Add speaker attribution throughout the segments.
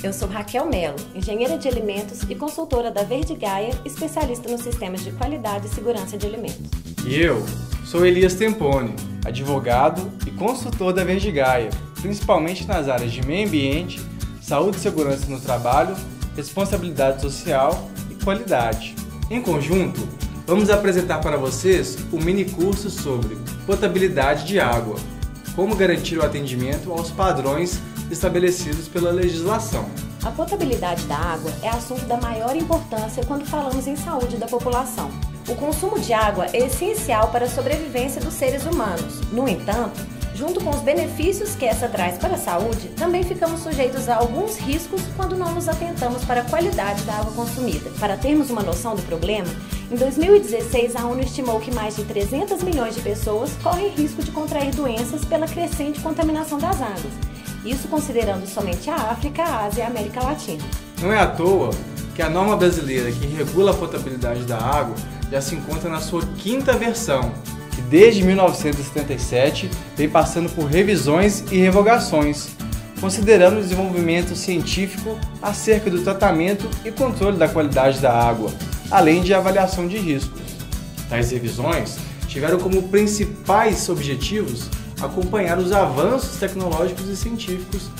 Speaker 1: Eu sou Raquel Melo, engenheira de alimentos e consultora da Verde Gaia, especialista nos sistemas de qualidade e segurança de alimentos.
Speaker 2: E eu sou Elias Tempone, advogado e consultor da Verde Gaia, principalmente nas áreas de meio ambiente, saúde e segurança no trabalho, responsabilidade social e qualidade. Em conjunto, vamos apresentar para vocês o mini curso sobre potabilidade de água, como garantir o atendimento aos padrões estabelecidos pela legislação.
Speaker 1: A potabilidade da água é assunto da maior importância quando falamos em saúde da população. O consumo de água é essencial para a sobrevivência dos seres humanos. No entanto, junto com os benefícios que essa traz para a saúde, também ficamos sujeitos a alguns riscos quando não nos atentamos para a qualidade da água consumida. Para termos uma noção do problema, em 2016 a ONU estimou que mais de 300 milhões de pessoas correm risco de contrair doenças pela crescente contaminação das águas isso considerando somente a África, a Ásia e a América Latina.
Speaker 2: Não é à toa que a norma brasileira que regula a potabilidade da água já se encontra na sua quinta versão, que desde 1977 vem passando por revisões e revogações, considerando o desenvolvimento científico acerca do tratamento e controle da qualidade da água, além de avaliação de riscos. Tais revisões tiveram como principais objetivos acompanhar os avanços tecnológicos e científicos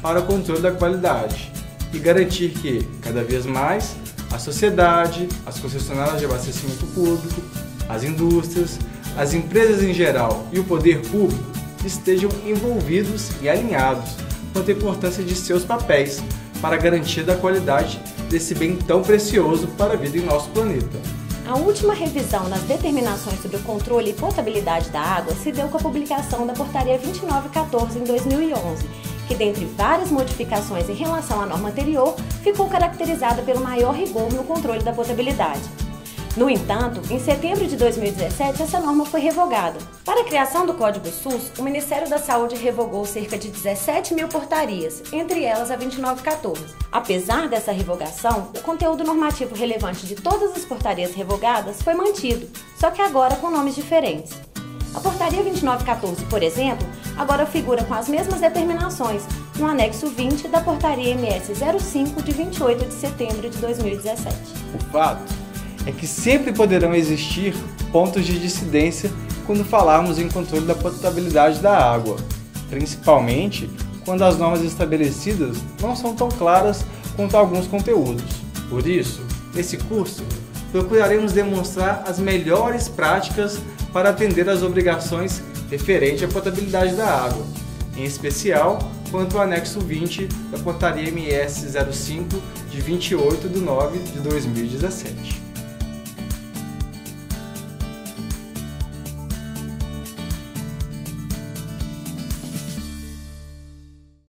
Speaker 2: para o controle da qualidade e garantir que, cada vez mais, a sociedade, as concessionárias de abastecimento público, as indústrias, as empresas em geral e o poder público estejam envolvidos e alinhados quanto à importância de seus papéis para a garantia da qualidade desse bem tão precioso para a vida em nosso planeta.
Speaker 1: A última revisão nas determinações sobre o controle e potabilidade da água se deu com a publicação da Portaria 2914 em 2011, que, dentre várias modificações em relação à norma anterior, ficou caracterizada pelo maior rigor no controle da potabilidade. No entanto, em setembro de 2017, essa norma foi revogada. Para a criação do Código SUS, o Ministério da Saúde revogou cerca de 17 mil portarias, entre elas a 2914. Apesar dessa revogação, o conteúdo normativo relevante de todas as portarias revogadas foi mantido, só que agora com nomes diferentes. A Portaria 2914, por exemplo, agora figura com as mesmas determinações no anexo 20 da Portaria MS 05 de 28 de setembro de 2017.
Speaker 2: O fato é que sempre poderão existir pontos de dissidência quando falarmos em controle da potabilidade da água, principalmente quando as normas estabelecidas não são tão claras quanto alguns conteúdos. Por isso, nesse curso, procuraremos demonstrar as melhores práticas para atender às obrigações referentes à potabilidade da água, em especial quanto ao anexo 20 da Portaria MS 05 de 28 de 9 de 2017.